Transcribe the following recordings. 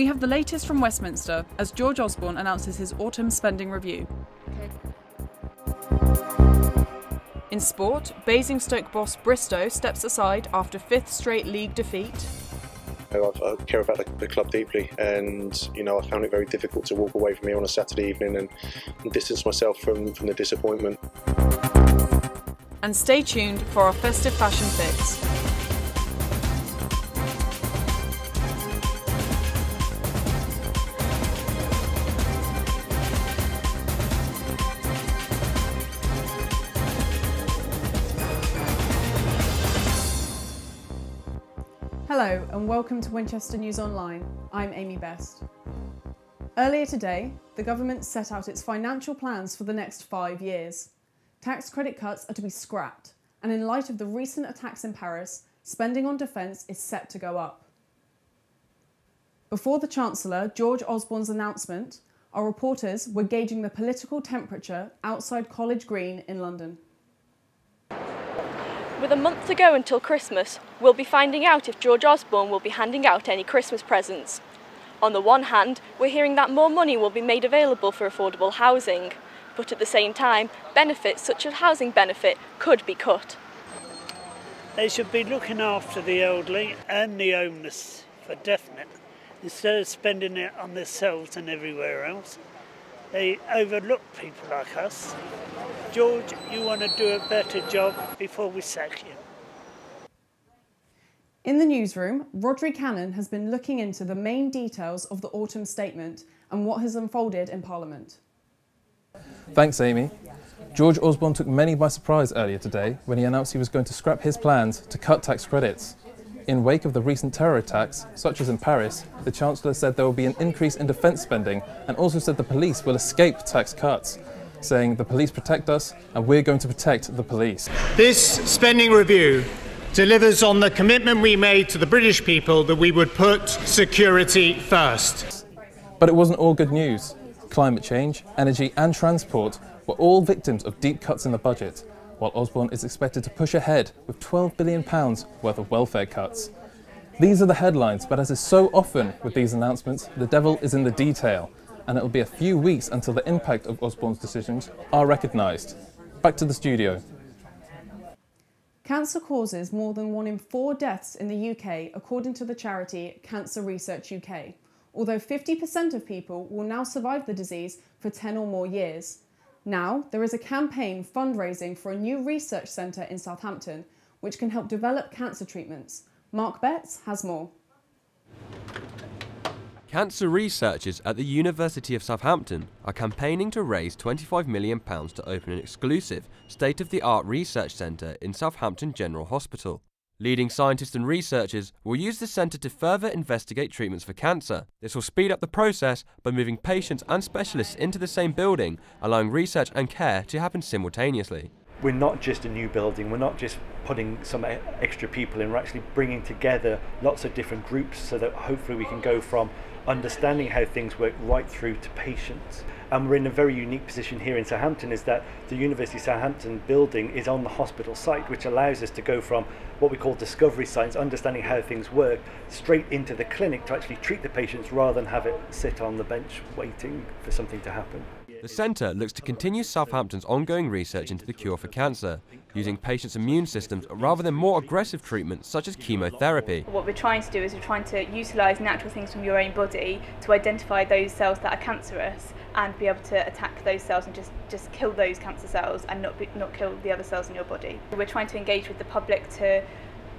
We have the latest from Westminster as George Osborne announces his autumn spending review. In sport, Basingstoke boss Bristow steps aside after fifth straight league defeat. I, I care about the, the, club deeply, and you know I found it very difficult to walk away from here on a Saturday evening and, and distance myself from, from the disappointment. And stay tuned for our festive fashion fix. Hello and welcome to Winchester News Online. I'm Amy Best. Earlier today, the government set out its financial plans for the next five years. Tax credit cuts are to be scrapped, and in light of the recent attacks in Paris, spending on defence is set to go up. Before the Chancellor, George Osborne's announcement, our reporters were gauging the political temperature outside College Green in London. With a month to go until Christmas, we'll be finding out if George Osborne will be handing out any Christmas presents. On the one hand, we're hearing that more money will be made available for affordable housing, but at the same time, benefits such as housing benefit could be cut. They should be looking after the elderly and the homeless, for definite, instead of spending it on themselves and everywhere else. They overlook people like us. George, you want to do a better job before we sack you. In the newsroom, Rhodri Cannon has been looking into the main details of the autumn statement and what has unfolded in Parliament. Thanks, Amy. George Osborne took many by surprise earlier today when he announced he was going to scrap his plans to cut tax credits. In wake of the recent terror attacks, such as in Paris, the Chancellor said there will be an increase in defence spending and also said the police will escape tax cuts, saying the police protect us and we're going to protect the police. This spending review delivers on the commitment we made to the British people that we would put security first. But it wasn't all good news. Climate change, energy and transport were all victims of deep cuts in the budget while Osborne is expected to push ahead with £12 billion worth of welfare cuts. These are the headlines, but as is so often with these announcements, the devil is in the detail, and it will be a few weeks until the impact of Osborne's decisions are recognised. Back to the studio. Cancer causes more than one in four deaths in the UK, according to the charity Cancer Research UK, although 50% of people will now survive the disease for 10 or more years. Now, there is a campaign fundraising for a new research centre in Southampton which can help develop cancer treatments. Mark Betts has more. Cancer researchers at the University of Southampton are campaigning to raise £25 million to open an exclusive, state of the art research centre in Southampton General Hospital. Leading scientists and researchers will use the centre to further investigate treatments for cancer. This will speed up the process by moving patients and specialists into the same building, allowing research and care to happen simultaneously. We're not just a new building, we're not just putting some extra people in, we're actually bringing together lots of different groups so that hopefully we can go from understanding how things work right through to patients. And we're in a very unique position here in Southampton is that the University of Southampton building is on the hospital site, which allows us to go from what we call discovery science, understanding how things work, straight into the clinic to actually treat the patients rather than have it sit on the bench waiting for something to happen. The centre looks to continue Southampton's ongoing research into the cure for cancer, using patients' immune systems rather than more aggressive treatments such as chemotherapy. What we're trying to do is we're trying to utilise natural things from your own body to identify those cells that are cancerous and be able to attack those cells and just, just kill those cancer cells and not, be, not kill the other cells in your body. We're trying to engage with the public to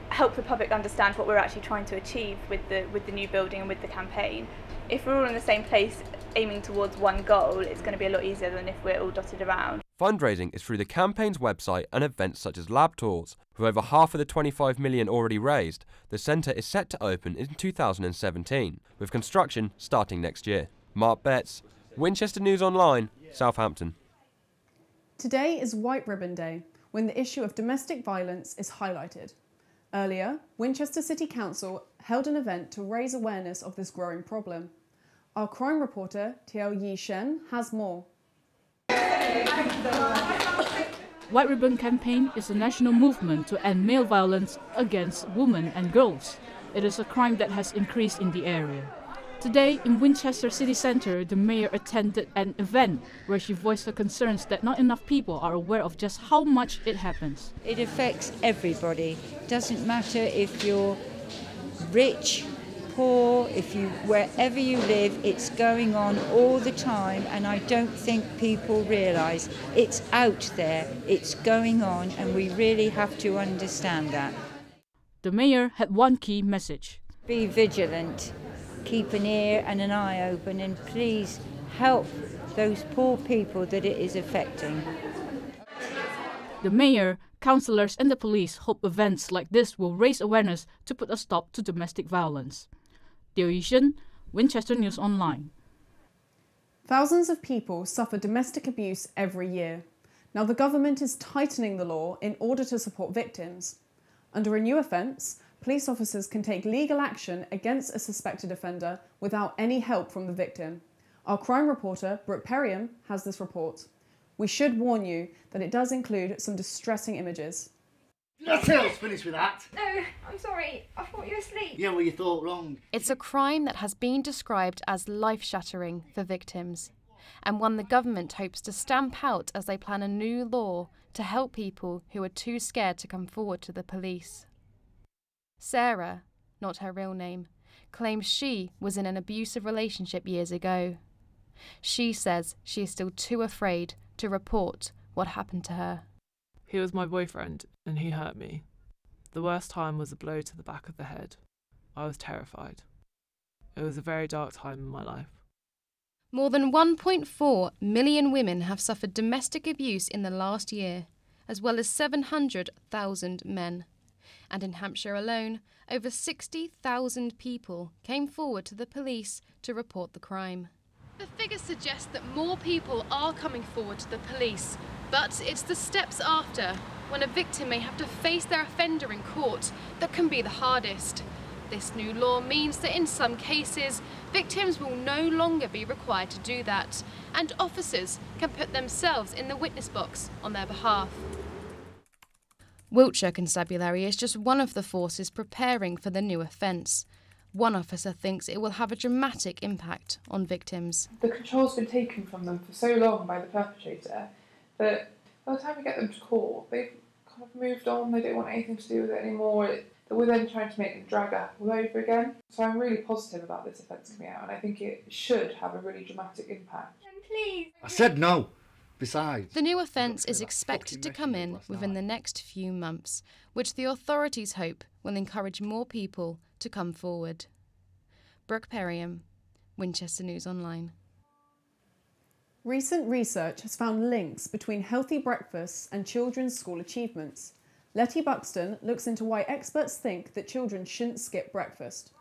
help the public understand what we're actually trying to achieve with the, with the new building and with the campaign. If we're all in the same place aiming towards one goal, it's going to be a lot easier than if we're all dotted around. Fundraising is through the campaign's website and events such as lab tours. With over half of the 25 million already raised, the centre is set to open in 2017, with construction starting next year. Mark Betts, Winchester News Online, Southampton. Today is White Ribbon Day, when the issue of domestic violence is highlighted. Earlier, Winchester City Council held an event to raise awareness of this growing problem. Our crime reporter, Tiao Yi Shen, has more. White Ribbon Campaign is a national movement to end male violence against women and girls. It is a crime that has increased in the area. Today, in Winchester City Centre, the mayor attended an event where she voiced her concerns that not enough people are aware of just how much it happens. It affects everybody. Doesn't matter if you're rich, poor, if you wherever you live, it's going on all the time and I don't think people realise it's out there, it's going on and we really have to understand that. The mayor had one key message. Be vigilant keep an ear and an eye open and please help those poor people that it is affecting. The mayor, councillors, and the police hope events like this will raise awareness to put a stop to domestic violence. Teo Yishan, Winchester News Online. Thousands of people suffer domestic abuse every year. Now, the government is tightening the law in order to support victims. Under a new offence, police officers can take legal action against a suspected offender without any help from the victim. Our crime reporter, Brooke Perriam, has this report. We should warn you that it does include some distressing images. Let's finish with that. No, I'm sorry. I thought you were asleep. Yeah, well, you thought wrong. It's a crime that has been described as life shattering for victims, and one the government hopes to stamp out as they plan a new law to help people who are too scared to come forward to the police. Sarah, not her real name, claims she was in an abusive relationship years ago. She says she is still too afraid to report what happened to her. He was my boyfriend, and he hurt me. The worst time was a blow to the back of the head. I was terrified. It was a very dark time in my life. More than 1.4 million women have suffered domestic abuse in the last year, as well as 700,000 men and in Hampshire alone, over 60,000 people came forward to the police to report the crime. The figures suggest that more people are coming forward to the police, but it's the steps after, when a victim may have to face their offender in court, that can be the hardest. This new law means that in some cases, victims will no longer be required to do that, and officers can put themselves in the witness box on their behalf. Wiltshire Constabulary is just one of the forces preparing for the new offence. One officer thinks it will have a dramatic impact on victims. The control's been taken from them for so long by the perpetrator that by the time we get them to court, they've kind of moved on, they don't want anything to do with it anymore. That we're then trying to make them drag up all over again. So I'm really positive about this offence coming out, and I think it should have a really dramatic impact. Please. I said no. Besides, the new offence is expected to come in within the next few months, which the authorities hope will encourage more people to come forward. Brooke Perriam, Winchester News Online. Recent research has found links between healthy breakfasts and children's school achievements. Letty Buxton looks into why experts think that children shouldn't skip breakfast.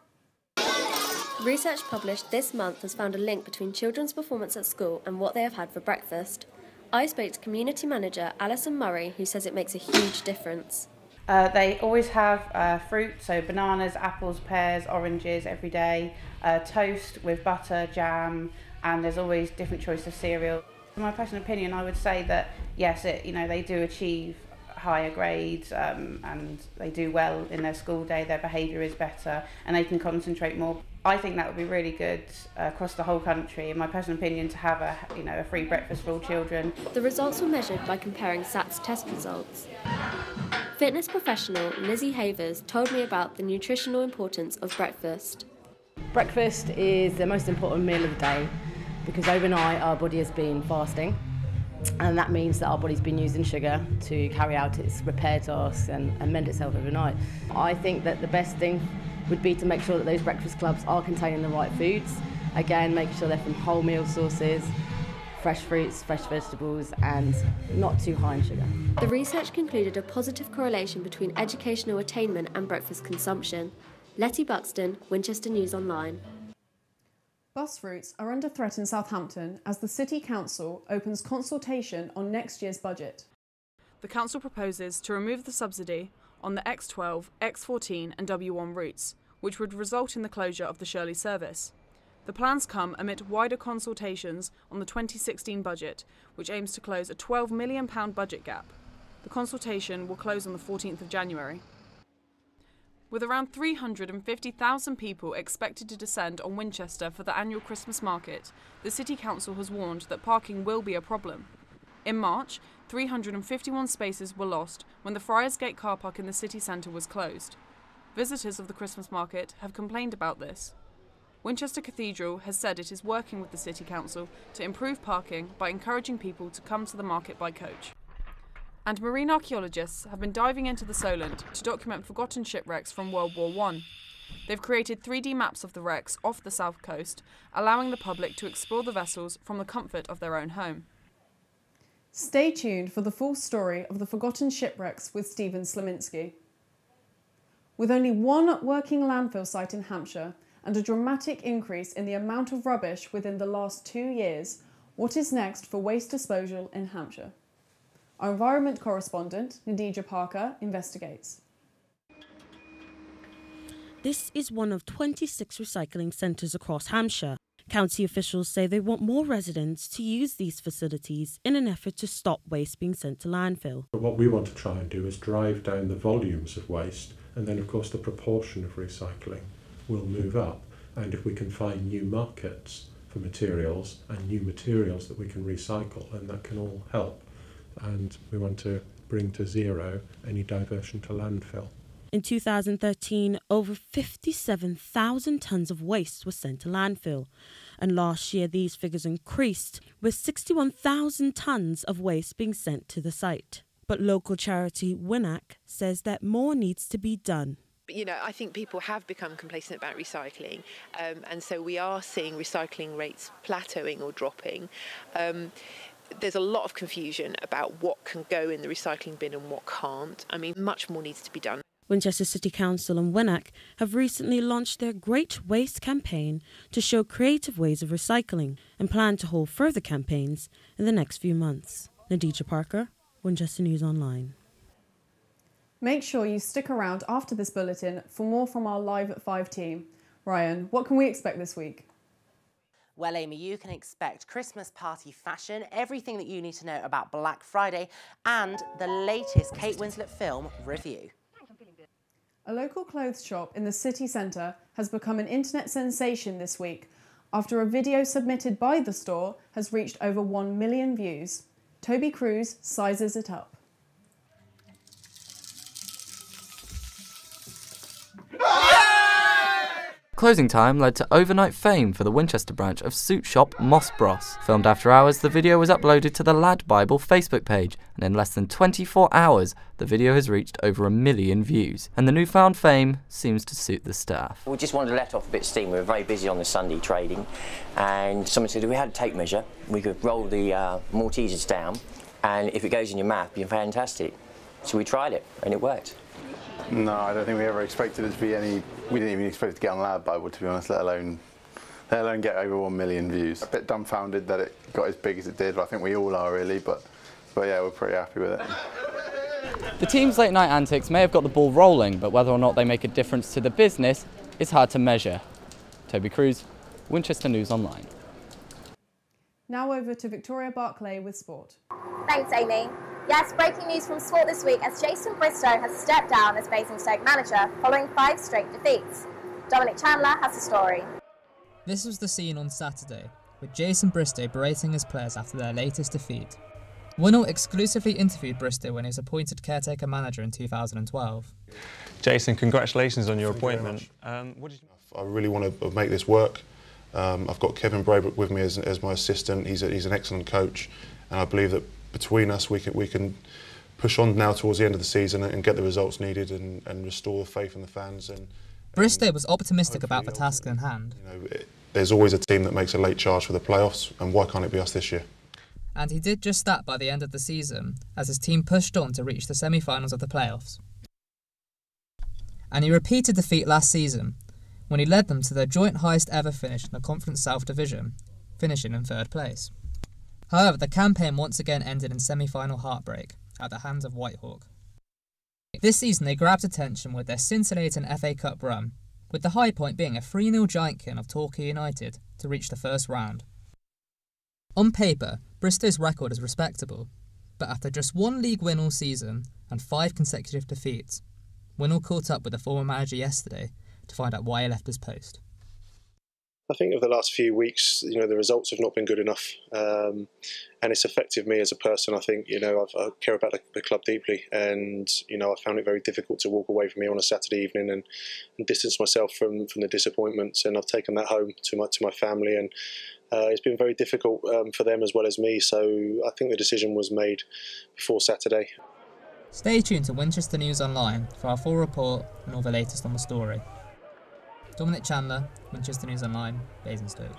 Research published this month has found a link between children's performance at school and what they have had for breakfast. I spoke to community manager Alison Murray, who says it makes a huge difference. Uh, they always have uh, fruit, so bananas, apples, pears, oranges every day, uh, toast with butter, jam, and there's always different choice of cereal. In my personal opinion, I would say that yes, it, you know they do achieve higher grades um, and they do well in their school day, their behaviour is better, and they can concentrate more. I think that would be really good uh, across the whole country, in my personal opinion, to have a you know a free breakfast for all children. The results were measured by comparing SATS test results. Fitness professional Lizzie Havers told me about the nutritional importance of breakfast. Breakfast is the most important meal of the day because overnight our body has been fasting and that means that our body's been using sugar to carry out its repair tasks and, and mend itself overnight. I think that the best thing would be to make sure that those breakfast clubs are containing the right foods. Again, make sure they're from wholemeal sources, fresh fruits, fresh vegetables, and not too high in sugar. The research concluded a positive correlation between educational attainment and breakfast consumption. Letty Buxton, Winchester News Online. Bus routes are under threat in Southampton as the City Council opens consultation on next year's budget. The Council proposes to remove the subsidy on the X12, X14, and W1 routes, which would result in the closure of the Shirley service. The plans come amid wider consultations on the 2016 budget, which aims to close a £12 million budget gap. The consultation will close on the 14th of January. With around 350,000 people expected to descend on Winchester for the annual Christmas market, the City Council has warned that parking will be a problem. In March, 351 spaces were lost when the Friars Gate car park in the city centre was closed. Visitors of the Christmas market have complained about this. Winchester Cathedral has said it is working with the City Council to improve parking by encouraging people to come to the market by coach. And marine archaeologists have been diving into the Solent to document forgotten shipwrecks from World War I. They've created 3D maps of the wrecks off the south coast, allowing the public to explore the vessels from the comfort of their own home. Stay tuned for the full story of the forgotten shipwrecks with Stephen Slominski. With only one working landfill site in Hampshire and a dramatic increase in the amount of rubbish within the last two years, what is next for waste disposal in Hampshire? Our environment correspondent, Nadija Parker, investigates. This is one of 26 recycling centres across Hampshire. County officials say they want more residents to use these facilities in an effort to stop waste being sent to landfill. But what we want to try and do is drive down the volumes of waste, and then, of course, the proportion of recycling will move up. And if we can find new markets for materials and new materials that we can recycle, then that can all help. And we want to bring to zero any diversion to landfill. In 2013, over 57,000 tonnes of waste were sent to landfill, and last year these figures increased, with 61,000 tonnes of waste being sent to the site. But local charity WinACC says that more needs to be done. you know, I think people have become complacent about recycling, um, and so we are seeing recycling rates plateauing or dropping. Um, there's a lot of confusion about what can go in the recycling bin and what can't. I mean, much more needs to be done. Winchester City Council and WinACC have recently launched their Great Waste campaign to show creative ways of recycling and plan to hold further campaigns in the next few months. Nadija Parker, Winchester News Online. Make sure you stick around after this bulletin for more from our Live at 5 team. Ryan, what can we expect this week? Well, Amy, you can expect Christmas party fashion, everything that you need to know about Black Friday, and the latest Kate Winslet film review. A local clothes shop in the city centre has become an internet sensation this week after a video submitted by the store has reached over 1 million views. Toby Cruz sizes it up. Closing time led to overnight fame for the Winchester branch of suit shop Moss Bros. Filmed after hours, the video was uploaded to the Lad Bible Facebook page, and in less than 24 hours, the video has reached over a million views. And the newfound fame seems to suit the staff. We just wanted to let off a bit of steam. We were very busy on the Sunday trading, and someone said if we had a tape measure, we could roll the uh, Maltesers down, and if it goes in your mouth, you're fantastic. So we tried it, and it worked. No, I don't think we ever expected it to be any. We didn't even expect it to get on Lad Bible, to be honest, let alone let alone get over one million views. A bit dumbfounded that it got as big as it did. But I think we all are really, but but yeah, we're pretty happy with it. The team's late night antics may have got the ball rolling, but whether or not they make a difference to the business is hard to measure. Toby Cruz, Winchester News Online. Now over to Victoria Barclay with sport. Thanks, Amy. Yes, breaking news from sport this week as Jason Bristow has stepped down as Basingstoke manager following five straight defeats. Dominic Chandler has the story. This was the scene on Saturday, with Jason Bristow berating his players after their latest defeat. WINOL exclusively interviewed Bristow when he was appointed caretaker manager in 2012. Jason, congratulations on your appointment. Um, what did you... I really want to make this work. Um, I've got Kevin Braybrook with me as, as my assistant. He's, a, he's an excellent coach, and I believe that between us we can we can push on now towards the end of the season and get the results needed and, and restore the faith in the fans. And Bristow was optimistic about the task in hand. you know, it, there's always a team that makes a late charge for the playoffs, and why can't it be us this year? And he did just that by the end of the season, as his team pushed on to reach the semi finals of the playoffs. And he repeated defeat last season, when he led them to their joint highest ever finish in the Conference South Division, finishing in third place. However, the campaign once again ended in semi final heartbreak at the hands of Whitehawk. This season, they grabbed attention with their scintillating FA Cup run, with the high point being a 3 0 giant kill of Torquay United to reach the first round. On paper, Bristow's record is respectable, but after just one league win all season and five consecutive defeats, WINOL caught up with the former manager yesterday to find out why he left his post. I think over the last few weeks, you know, the results have not been good enough, um, and it's affected me as a person. I think, you know, I've, i care about the, the, club deeply, and you know, I found it very difficult to walk away from here on a Saturday evening and, and distance myself from from the disappointments. And I've taken that home to my to my family, and uh, it's been very difficult um, for them as well as me. So I think the decision was made before Saturday. Stay tuned to Winchester News Online for our full report and all the latest on the story. Dominic Chandler, Winchester News Online, Basingstoke.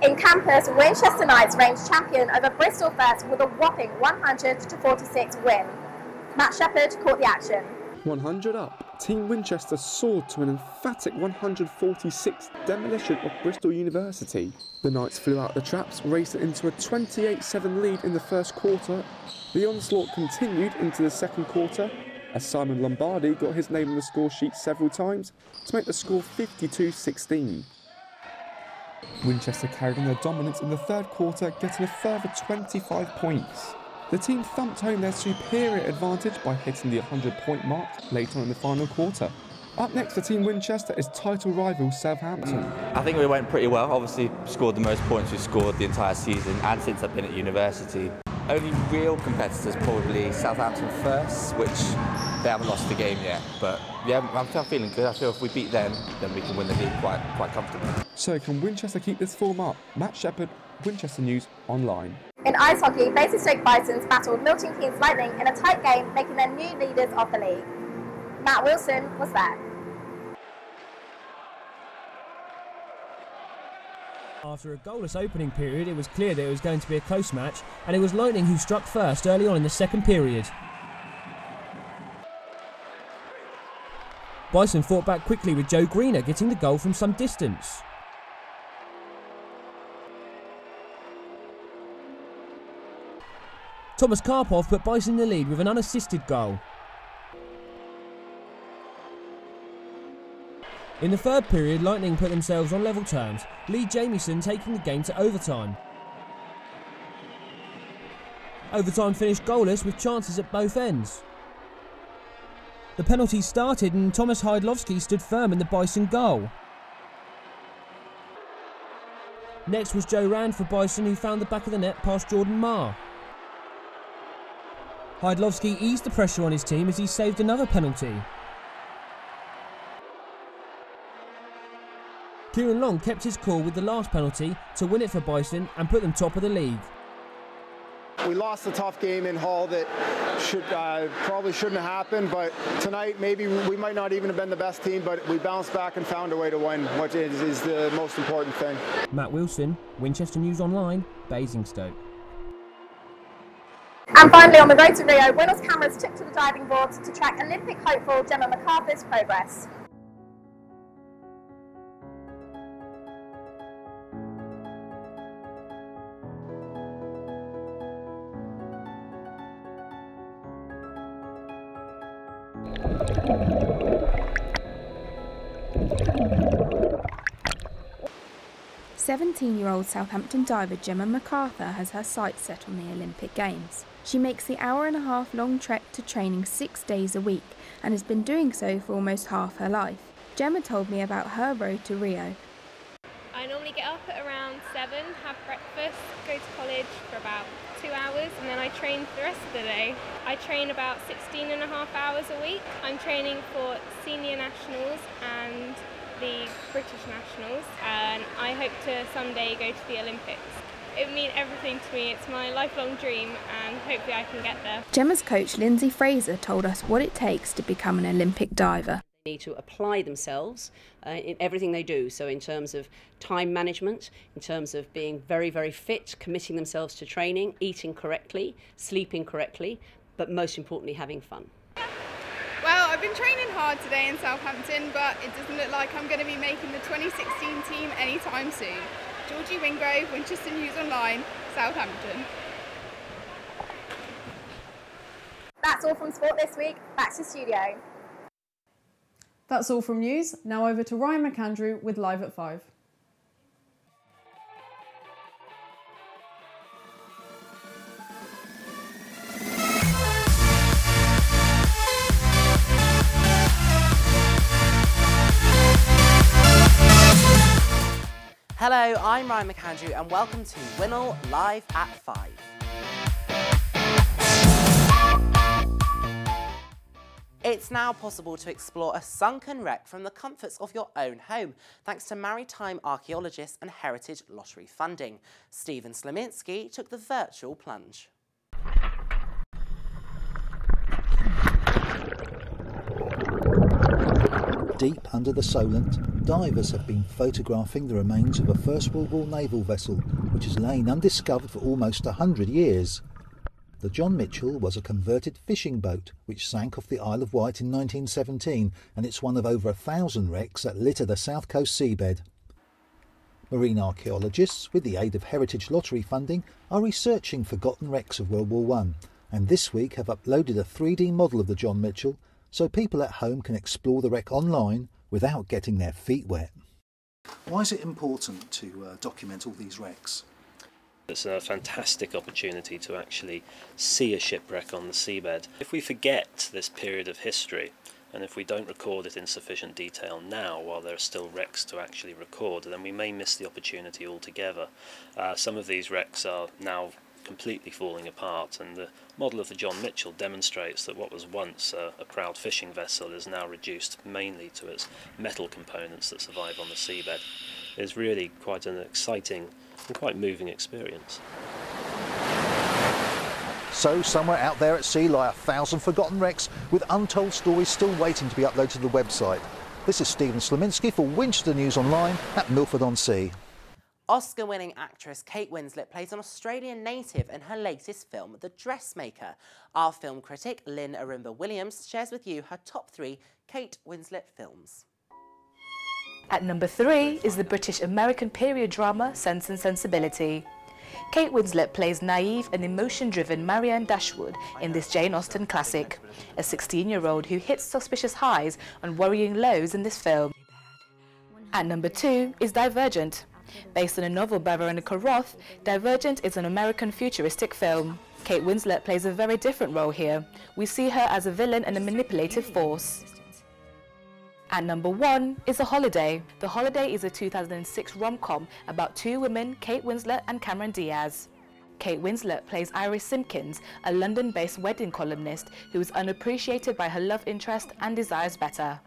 In campus, Winchester Knights reigns champion over Bristol First with a whopping 100 to 46 win. Matt Shepherd caught the action. 100 up, Team Winchester soared to an emphatic 146 demolition of Bristol University. The Knights flew out the traps, racing into a 28-7 lead in the first quarter. The onslaught continued into the second quarter, as Simon Lombardi got his name on the score sheet several times to make the score 52-16. Winchester carried on their dominance in the third quarter, getting a further 25 points. The team thumped home their superior advantage by hitting the 100 point mark late on in the final quarter. Up next for Team Winchester is title rival Southampton. I think we went pretty well. Obviously, scored the most points we've scored the entire season and since I've been at university. Only real competitors probably Southampton first, which they haven't lost the game yet. But yeah, I'm, I'm feeling good. I feel if we beat them, then we can win the league quite quite comfortably. So can Winchester keep this form up? Matt Shepherd, Winchester News Online. In ice hockey, Basingstoke Bisons battled Milton Keynes Lightning in a tight game, making them new leaders of the league. Matt Wilson was there. After a goalless opening period, it was clear that it was going to be a close match, and it was Lightning who struck first early on in the second period. Bison fought back quickly with Joe Greener getting the goal from some distance. Thomas Karpov put Bison in the lead with an unassisted goal. In the third period, Lightning put themselves on level terms, Lee Jamieson taking the game to overtime. Overtime finished goalless with chances at both ends. The penalty started and Thomas Hiadlovsky stood firm in the Bison goal. Next was Joe Rand for Bison who found the back of the net past Jordan Marr. Hiadlovsky eased the pressure on his team as he saved another penalty. Kieran Long kept his cool with the last penalty to win it for Bison and put them top of the league. We lost a tough game in Hull that should uh, probably shouldn't have happened, but tonight maybe we might not even have been the best team, but we bounced back and found a way to win, which is, is the most important thing. Matt Wilson, Winchester News Online, Basingstoke. And finally, on the road to Rio, WINOL's cameras took to the diving board to track Olympic hopeful Gemma MacArthur's progress. Seventeen-year-old Southampton diver Gemma MacArthur has her sights set on the Olympic Games. She makes the hour and a half long trek to training six days a week and has been doing so for almost half her life. Gemma told me about her road to Rio. I normally get up at around 7, have breakfast, go to college for about two hours, and then I train for the rest of the day. I train about 16 and a half hours a week. I'm training for senior nationals and the British nationals, and I hope to someday go to the Olympics it means everything to me. It's my lifelong dream, and hopefully I can get there. Gemma's coach Lindsay Fraser told us what it takes to become an Olympic diver. They need to apply themselves uh, in everything they do. So, in terms of time management, in terms of being very, very fit, committing themselves to training, eating correctly, sleeping correctly, but most importantly, having fun. Well, I've been training hard today in Southampton, but it doesn't look like I'm going to be making the 2016 team anytime soon. Georgie Wingrove, Winchester News Online, Southampton. That's all from sport this week. Back to studio. That's all from news. Now over to Ryan McAndrew with Live at 5. Hello, I'm Ryan McAndrew and welcome to WINOL Live at 5. It's now possible to explore a sunken wreck from the comforts of your own home, thanks to maritime archaeologists and heritage lottery funding. Stephen Slominski took the virtual plunge. Deep under the Solent, divers have been photographing the remains of a First World War naval vessel which has lain undiscovered for almost a hundred years. The John Mitchell was a converted fishing boat which sank off the Isle of Wight in 1917 and it's one of over a thousand wrecks that litter the south coast seabed. Marine archaeologists, with the aid of Heritage Lottery funding, are researching forgotten wrecks of World War I and this week have uploaded a 3D model of the John Mitchell so people at home can explore the wreck online without getting their feet wet. Why is it important to uh, document all these wrecks? It's a fantastic opportunity to actually see a shipwreck on the seabed. If we forget this period of history, and if we don't record it in sufficient detail now while there are still wrecks to actually record, then we may miss the opportunity altogether. Uh, some of these wrecks are now completely falling apart and the model of the John Mitchell demonstrates that what was once a, a, proud fishing vessel is now reduced mainly to its metal components that survive on the seabed. It's really quite an exciting and quite moving experience. So, somewhere out there at sea lie a thousand forgotten wrecks with untold stories still waiting to be uploaded to the website. This is Stephen Slominski for Winchester News Online at Milford-on-Sea. Oscar winning actress Kate Winslet plays an Australian native in her latest film, The Dressmaker. Our film critic, Lynn Arimba Williams, shares with you her top three Kate Winslet films. At number three is the British American period drama Sense and Sensibility. Kate Winslet plays naive and emotion-driven Marianne Dashwood in this Jane Austen classic, a 16-year-old who hits suspicious highs and worrying lows in this film. At number two is Divergent, Based on a novel by Veronica Roth, Divergent is an American futuristic film. Kate Winslet plays a very different role here. We see her as a villain and a manipulative force. At number one is The Holiday. The Holiday is a 2006 rom-com about two women, Kate Winslet and Cameron Diaz. Kate Winslet plays Iris Simpkins, a London-based wedding columnist who is unappreciated by her love interest and desires better.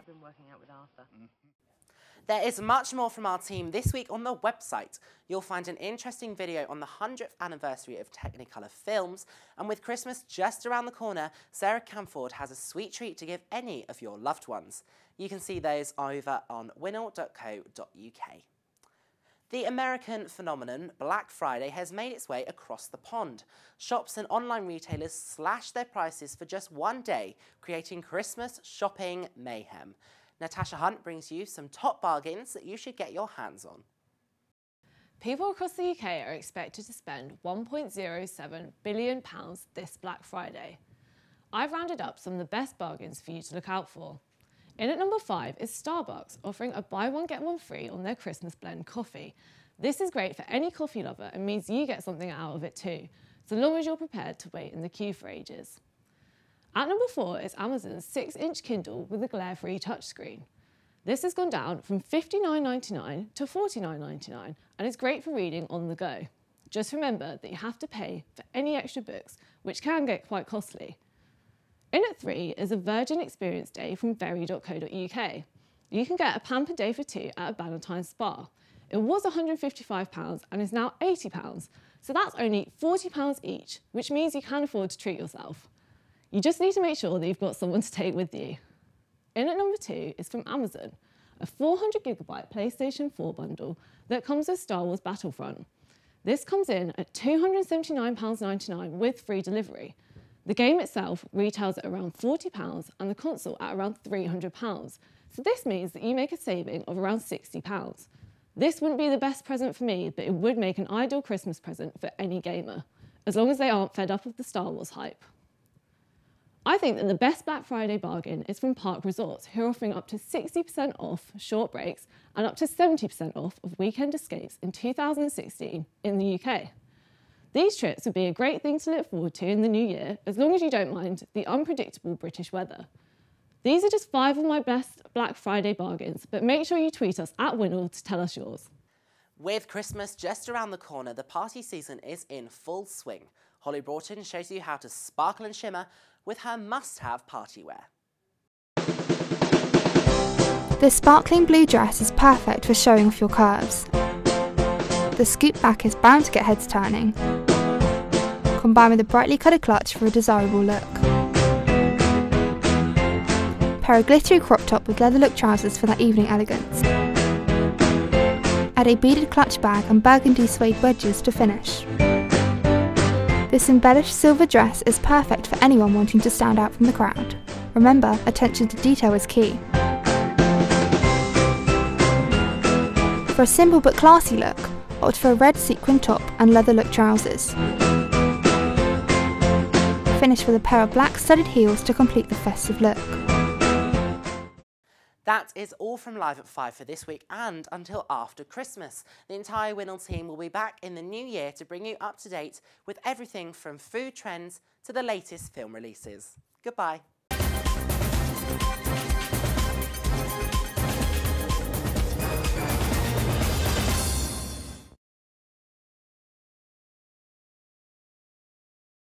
There is much more from our team this week on the website. You'll find an interesting video on the 100th anniversary of Technicolor Films, and with Christmas just around the corner, Sarah Camford has a sweet treat to give any of your loved ones. You can see those over on winol.co.uk. The American phenomenon Black Friday has made its way across the pond. Shops and online retailers slashed their prices for just one day, creating Christmas shopping mayhem. Natasha Hunt brings you some top bargains that you should get your hands on. People across the UK are expected to spend £1.07 billion this Black Friday. I've rounded up some of the best bargains for you to look out for. In at number five is Starbucks offering a buy one get one free on their Christmas blend coffee. This is great for any coffee lover and means you get something out of it too, so long as you're prepared to wait in the queue for ages. At number four is Amazon's 6-inch Kindle with a glare-free touchscreen. This has gone down from $59.99 to $49.99 and is great for reading on the go. Just remember that you have to pay for any extra books, which can get quite costly. In at three is a Virgin Experience Day from very.co.uk. You can get a pamper day for two at a Bannatyne Spa. It was £155 and is now £80, so that's only £40 each, which means you can afford to treat yourself. You just need to make sure that you've got someone to take with you. In at number two is from Amazon, a 400 gigabyte PlayStation 4 bundle that comes with Star Wars Battlefront. This comes in at £279.99 with free delivery. The game itself retails at around £40 and the console at around £300. So this means that you make a saving of around £60. This wouldn't be the best present for me, but it would make an ideal Christmas present for any gamer, as long as they aren't fed up of the Star Wars hype. I think that the best Black Friday bargain is from Park Resorts, who are offering up to 60% off short breaks and up to 70% off of weekend escapes in 2016 in the UK. These trips would be a great thing to look forward to in the new year, as long as you don't mind the unpredictable British weather. These are just five of my best Black Friday bargains, but make sure you tweet us at WINOL to tell us yours. With Christmas just around the corner, the party season is in full swing. Holly Broughton shows you how to sparkle and shimmer with her must-have party wear. This sparkling blue dress is perfect for showing off your curves. The scoop back is bound to get heads turning. Combine with a brightly coloured clutch for a desirable look. Pair a glittery crop top with leather look trousers for that evening elegance. Add a beaded clutch bag and burgundy suede wedges to finish. This embellished silver dress is perfect for anyone wanting to stand out from the crowd. Remember, attention to detail is key. For a simple but classy look, opt for a red sequin top and leather look trousers. Finish with a pair of black studded heels to complete the festive look. That is all from Live at 5 for this week and until after Christmas. The entire WINOL team will be back in the new year to bring you up to date with everything from food trends to the latest film releases. Goodbye.